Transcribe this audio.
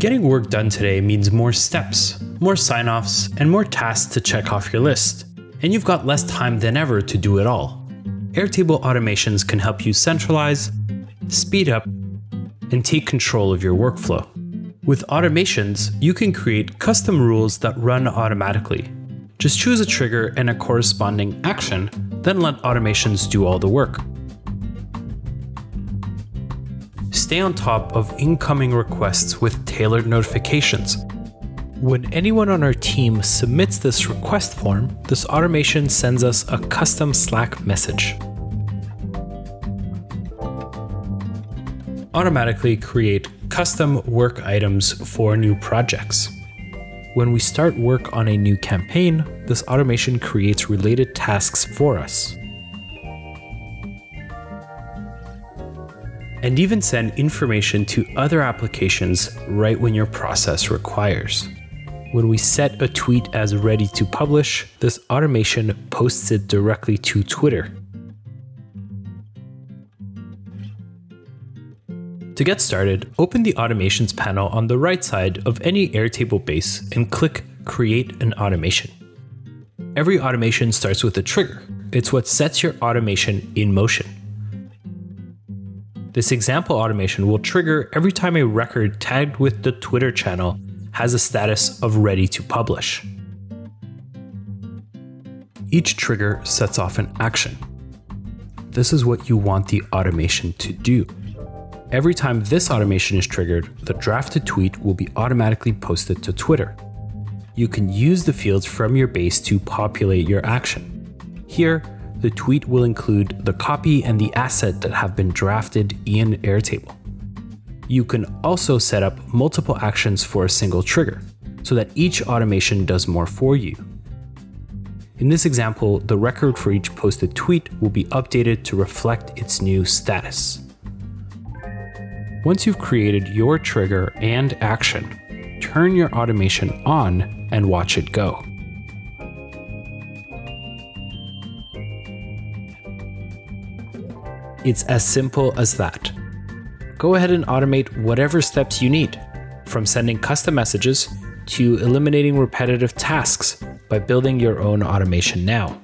Getting work done today means more steps, more sign offs, and more tasks to check off your list, and you've got less time than ever to do it all. Airtable automations can help you centralize, speed up, and take control of your workflow. With automations, you can create custom rules that run automatically. Just choose a trigger and a corresponding action, then let automations do all the work. Stay on top of incoming requests with tailored notifications. When anyone on our team submits this request form, this automation sends us a custom Slack message. Automatically create custom work items for new projects. When we start work on a new campaign, this automation creates related tasks for us. And even send information to other applications right when your process requires. When we set a tweet as ready to publish, this automation posts it directly to Twitter. To get started, open the Automations panel on the right side of any Airtable base and click Create an Automation. Every automation starts with a trigger. It's what sets your automation in motion. This example automation will trigger every time a record tagged with the Twitter channel has a status of ready to publish. Each trigger sets off an action. This is what you want the automation to do. Every time this automation is triggered, the drafted tweet will be automatically posted to Twitter. You can use the fields from your base to populate your action. Here, the tweet will include the copy and the asset that have been drafted in Airtable. You can also set up multiple actions for a single trigger, so that each automation does more for you. In this example, the record for each posted tweet will be updated to reflect its new status. Once you've created your trigger and action, turn your automation on and watch it go. It's as simple as that. Go ahead and automate whatever steps you need, from sending custom messages to eliminating repetitive tasks by building your own automation now.